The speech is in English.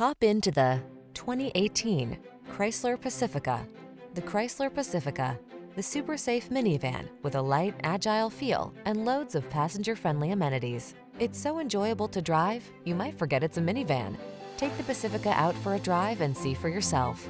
Hop into the 2018 Chrysler Pacifica. The Chrysler Pacifica, the super safe minivan with a light, agile feel and loads of passenger-friendly amenities. It's so enjoyable to drive, you might forget it's a minivan. Take the Pacifica out for a drive and see for yourself.